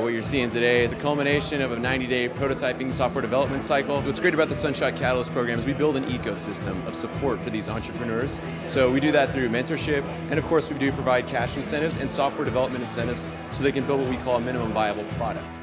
What you're seeing today is a culmination of a 90-day prototyping software development cycle. What's great about the Sunshot Catalyst program is we build an ecosystem of support for these entrepreneurs. So we do that through mentorship, and of course we do provide cash incentives and software development incentives so they can build what we call a minimum viable product.